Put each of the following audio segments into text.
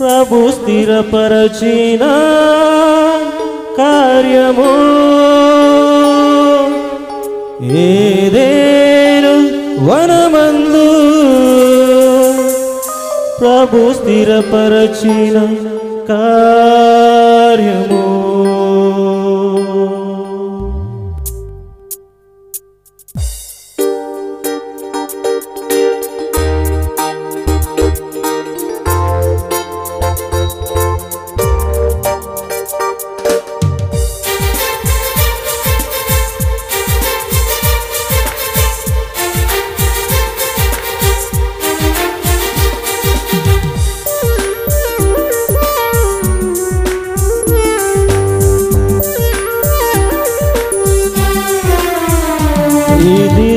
ప్రభు స్థిరపరచిన కార్యము. ఏదేను వనమందు ప్రభు స్థిరపరచిన కార్యము.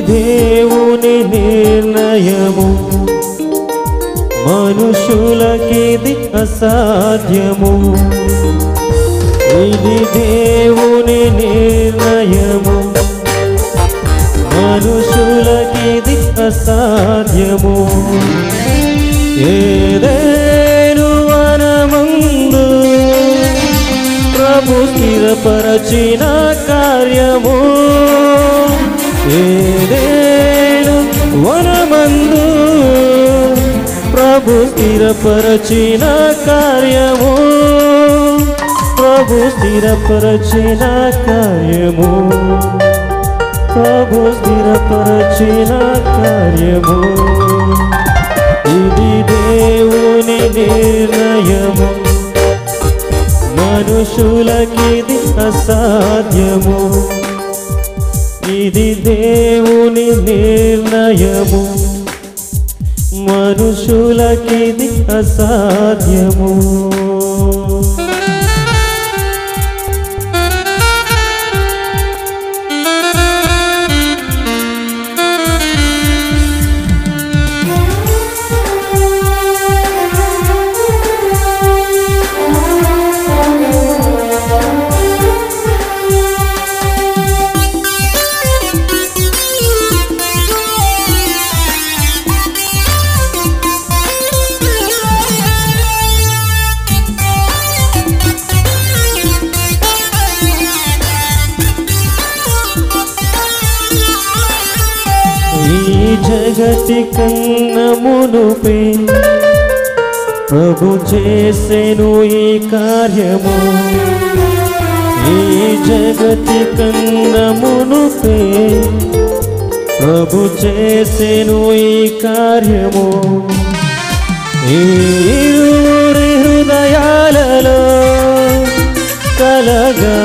దేవుని నిర్ణయము. మనుషులకిది అసాధ్యము. ఇది దేవుని నిర్ణయము. మనుషులకిది అసాధ్యము. ఏదేను వనమందు ప్రభు స్థిరపరచిన కార్యము. ఏదేను వనమందు ప్రభు స్థిరపరచిన కార్యము. ప్రభు స్థిరపరచిన కార్యము. ప్రభు స్థిరపరచిన కార్యము. ఇది దేవుని నిర్ణయము. మనుషులకిది అసాధ్యము. ఇది దేవుని నిర్ణయము. మనుషులకిది అసాధ్యము. ఈ జగతి కన్నమునుపే ప్రభు చేసెను ఈ కార్యము. ఈ జగతి కన్నమునుపే ప్రభు చేసెను ఈ కార్యము. ఈ హృదయాలలో కలగా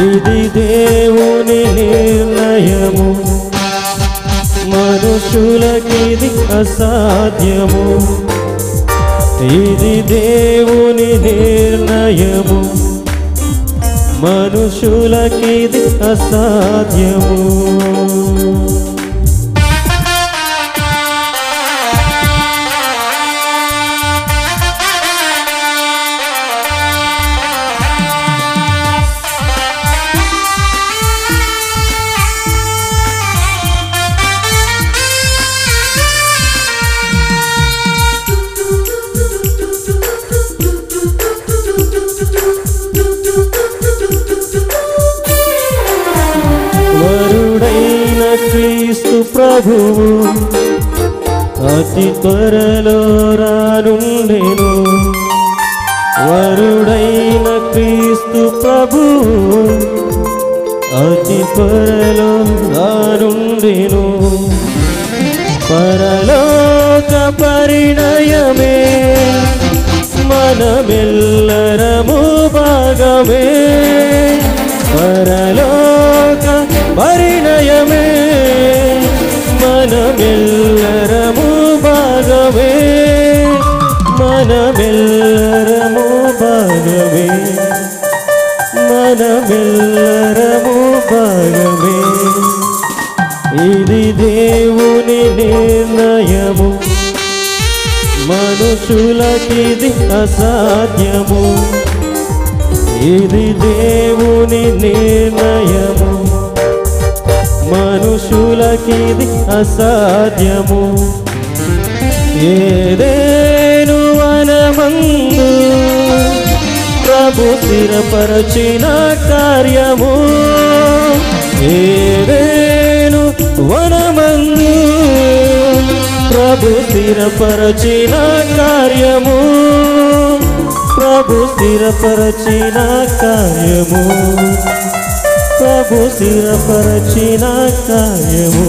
ఇది దేవుని నిర్ణయము. మనుషులకిది అసాధ్యము. ఇది దేవుని నిర్ణయము. మనుషులకిది అసాధ్యము. ప్రభువు. అతి త్వరలో రానుండెను. వరుడైన క్రీస్తు ప్రభు అతి త్వరలో రానుండెను. పరలోక పరిణయమే. మనమెల్లరము భాగమే. భాగమే మనమెల్లరము భాగమే. మనమెల్లరము భాగమే. ఇది దేవుని నిర్ణయము. మనుషులకిది అసాధ్యము. ఇది దేవుని నిర్ణయము. మనుషులకిది అసాధ్యము. ఏదేను వనమందు ప్రభు స్థిరపరచిన కార్యము? ఏదేను వనమందు ప్రభు స్థిరపరచిన కార్యము? ప్రభు స్థిరపరచిన కార్యము? ప్రభు స్థిరపరచిన కార్యము?